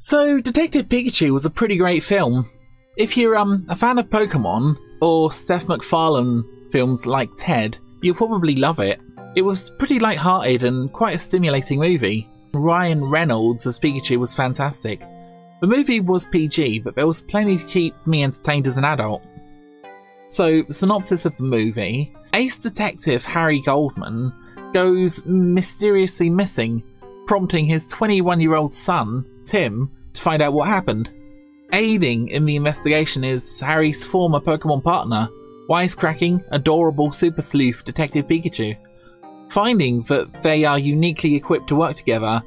So, Detective Pikachu was a pretty great film. If you're um, a fan of Pokemon or Seth MacFarlane films like Ted, you'll probably love it. It was pretty light-hearted and quite a stimulating movie. Ryan Reynolds as Pikachu was fantastic. The movie was PG, but there was plenty to keep me entertained as an adult. So, synopsis of the movie Ace Detective Harry Goodman goes mysteriously missing, prompting his 21 year old son, Tim, to find out what happened. Aiding in the investigation is Harry's former Pokemon partner, wisecracking, adorable super sleuth Detective Pikachu. Finding that they are uniquely equipped to work together,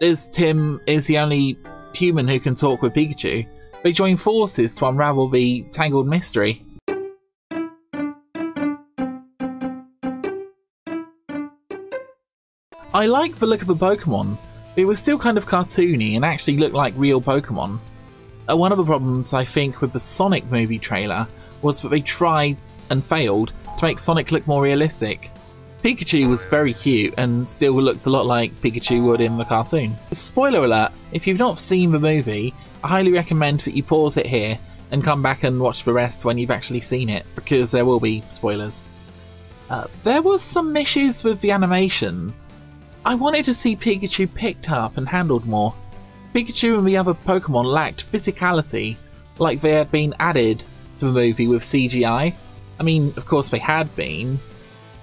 as Tim is the only human who can talk with Pikachu, they join forces to unravel the tangled mystery. I like the look of the Pokemon. It was still kind of cartoony and actually looked like real Pokemon. Uh, one of the problems I think with the Sonic movie trailer was that they tried and failed to make Sonic look more realistic. Pikachu was very cute and still looks a lot like Pikachu would in the cartoon. Spoiler alert, if you've not seen the movie, I highly recommend that you pause it here and come back and watch the rest when you've actually seen it, because there will be spoilers. Uh, there was some issues with the animation. I wanted to see Pikachu picked up and handled more. Pikachu and the other Pokemon lacked physicality, like they had been added to the movie with CGI. I mean, of course they had been,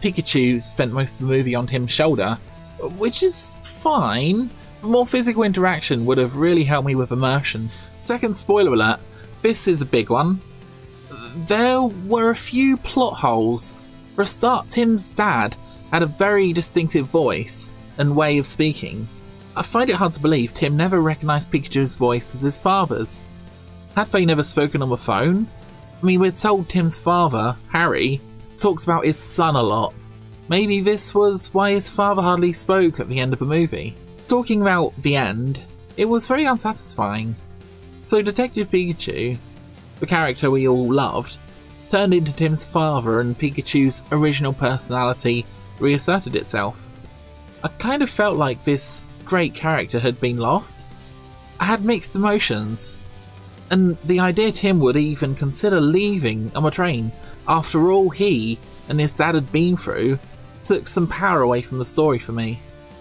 Pikachu spent most of the movie on Tim's shoulder, which is fine. More physical interaction would have really helped me with immersion. Second spoiler alert, this is a big one. There were a few plot holes. For a start, Tim's dad had a very distinctive voice and way of speaking. I find it hard to believe Tim never recognised Pikachu's voice as his father's. Had they never spoken on the phone? I mean, we're told Tim's father, Harry, talks about his son a lot. Maybe this was why his father hardly spoke at the end of the movie. Talking about the end, it was very unsatisfying. So Detective Pikachu, the character we all loved, turned into Tim's father and Pikachu's original personality reasserted itself. I kind of felt like this great character had been lost. I had mixed emotions. And the idea Tim would even consider leaving on a train after all he and his dad had been through, took some power away from the story for me.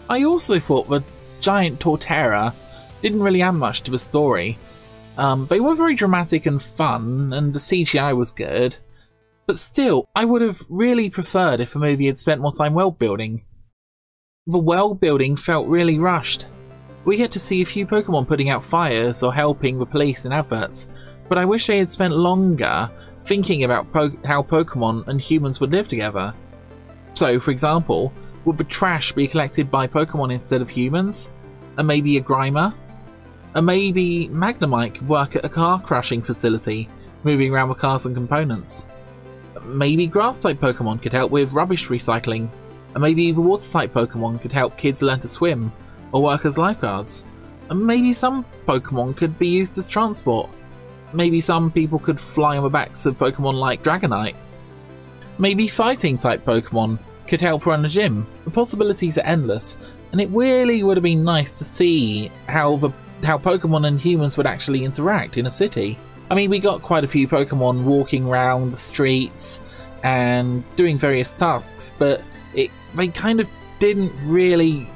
I also thought the giant Torterra didn't really add much to the story. Um, they were very dramatic and fun, and the CGI was good, but still, I would have really preferred if the movie had spent more time world building. The world building felt really rushed. We get to see a few Pokemon putting out fires or helping the police in adverts, but I wish they had spent longer thinking about po how Pokemon and humans would live together. So, for example, would the trash be collected by Pokemon instead of humans? And maybe a Grimer? And maybe Magnemite could work at a car crashing facility, moving around with cars and components. Maybe grass type Pokemon could help with rubbish recycling. And maybe the water type Pokemon could help kids learn to swim or work as lifeguards. And maybe some Pokemon could be used as transport maybe some people could fly on the backs of Pokemon like Dragonite. Maybe fighting type Pokemon could help run a gym. The possibilities are endless, and it really would have been nice to see how the how Pokemon and humans would actually interact in a city. I mean, we got quite a few Pokemon walking around the streets and doing various tasks, but they kind of didn't really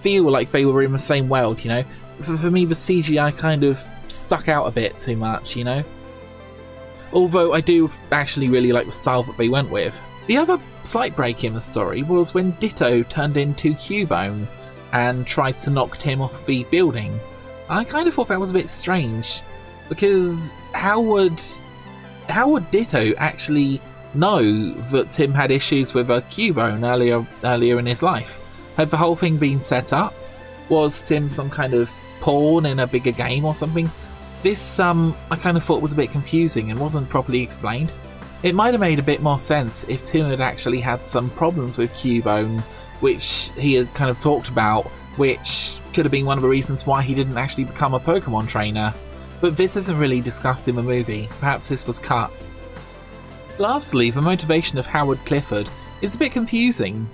feel like they were in the same world, you know? For, for me, the CGI kind of stuck out a bit too much, you know? Although I do actually really like the style that they went with. The other slight break in the story was when Ditto turned into Cubone and tried to knock Tim off the building. I kind of thought that was a bit strange because how would how would Ditto actually know that Tim had issues with a Cubone earlier earlier in his life? Had the whole thing been set up? Was Tim some kind of pawn in a bigger game or something. This, um, I kind of thought was a bit confusing and wasn't properly explained. It might have made a bit more sense if Tim had actually had some problems with Cubone, which he had kind of talked about, which could have been one of the reasons why he didn't actually become a Pokemon trainer. But this isn't really discussed in the movie, perhaps this was cut. Lastly, the motivation of Howard Clifford is a bit confusing.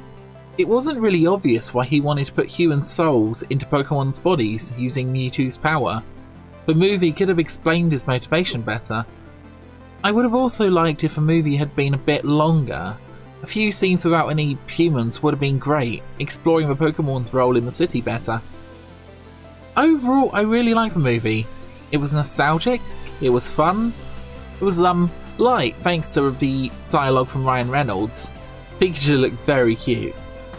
It wasn't really obvious why he wanted to put human souls into Pokemon's bodies using Mewtwo's power. The movie could have explained his motivation better. I would have also liked if a movie had been a bit longer. A few scenes without any humans would have been great, exploring the Pokemon's role in the city better. Overall, I really liked the movie. It was nostalgic, it was fun, it was um light thanks to the dialogue from Ryan Reynolds. Pikachu looked very cute.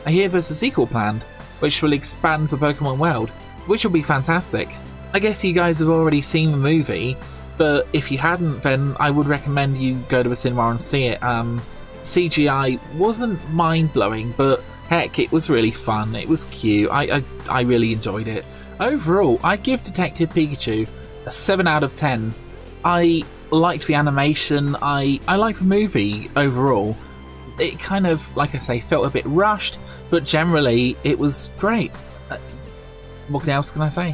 I hear there's a sequel planned, which will expand the Pokemon world, which will be fantastic. I guess you guys have already seen the movie, but if you hadn't, then I would recommend you go to the cinema and see it. Um, CGI wasn't mind blowing, but heck, it was really fun. It was cute. I, I, I really enjoyed it. Overall, I give Detective Pikachu a 7 out of 10. I liked the animation, I, I liked the movie overall. It kind of, like I say, felt a bit rushed, but generally it was great. Uh, what else can I say?